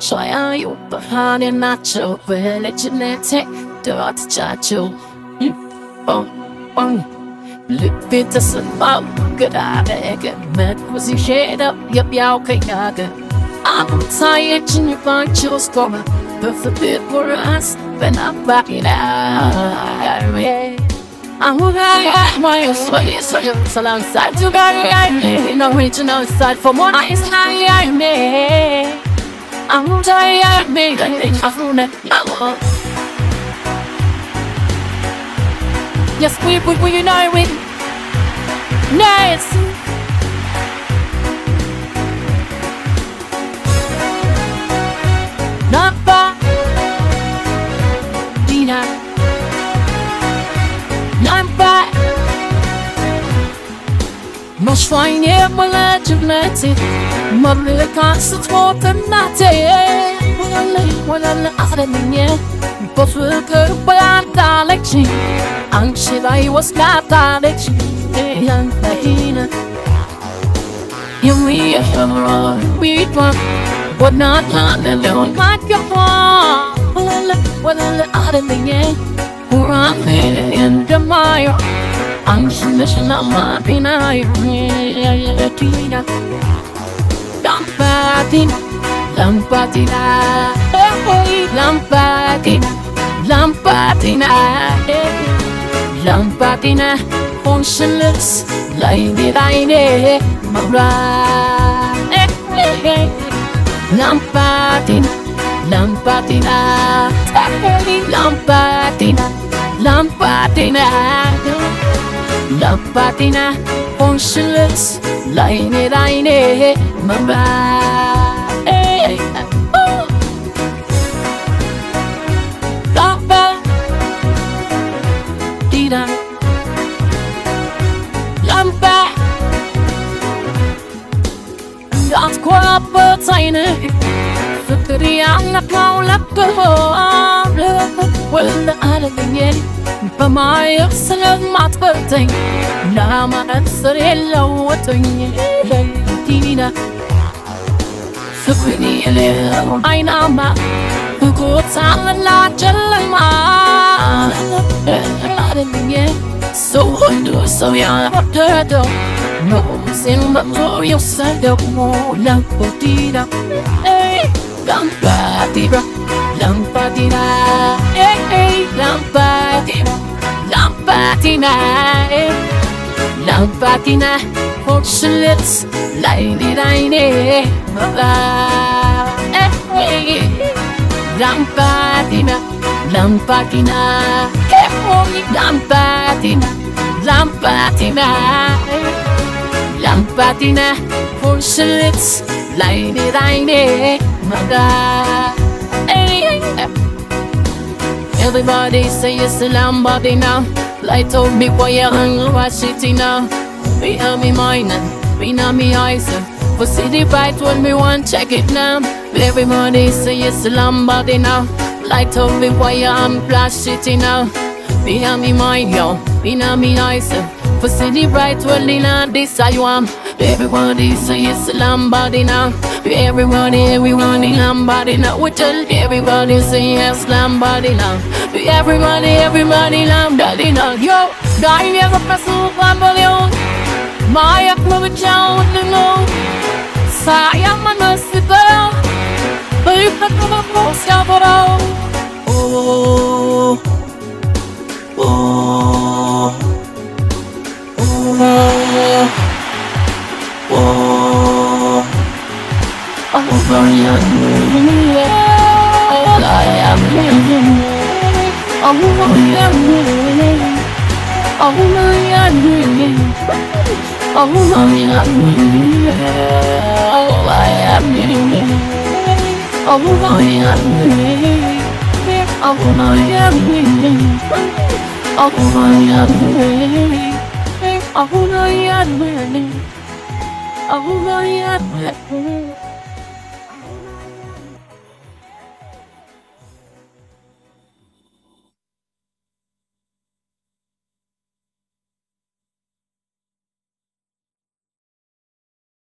Try you. behind and not your religion Dört chacho Oh, oh Lyt vidt der sådan meget Gadade Men was he shade up Yep, jeg okay gaga I'm tired and you find your score But the bit for us When I'm back in out I'm okay, my sweaty salam side to go No original side for more eyes high me I'm tired, me, I think I'm Yes, we, we, we, you know it. Nice. Mos fajnie malecie w lecie Modlę kasy twote na te Walale, walale, ale mnie Posłuchaj, bo lekcji Anxiety was not addiction Young Latina You we are we want But not not alone Like your heart Wala wala ada niya Kurang in the mire Anxiety nama pinayo Tina Lambadina Lambadina Lambadina Lambadina Lady Lady Mara Lambadina Lambadina Lambadina Lambadina Lambadina Conscious Lady Lady Mara freedom. Lampa Att kolla በማየር ስለማትፈርተኝ ለማለት ስር የለወጠኝ ዲና ፍቅሬን የሌለው አይናማ እኮታ ላጨለማ አለምኝ ሰው ወዶ ሰው ያወደደው ሞሴን መምሮ የወሰደው ለቦዲና ላምባዲራ ላምባዲራ Lambadina Ey, eh. lambadina Fortsätt Lady Lady Lambadina Lambadina Lambadina Lambadina Lambadina Fortsätt Lady Lady Everybody say it's a Lambadina Light told me you're hungry, watch it now Be on me mind and be on me eyes For city bright when me want check it now Everybody say it's a Lambadina Light up the wire and flash it now. Be on me mind, yo. Be on me eyes. For city bright, well, in this I want. Everybody say a Lambadi now. Everybody, in Lambadi now. We tell everybody say yes, Lambadi now. Everybody, everybody, Lambadi now. Yo, die as a person, Lambadi on. Maya, Club, Chow, no. Saya, Manasita. Baby, Oh, oh, oh, oh, oh, I am Oh, Marian, oh, oh, oh, I am Oh my God Oh my God Oh my God Oh my God Oh my God